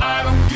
I don't